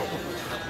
あっ。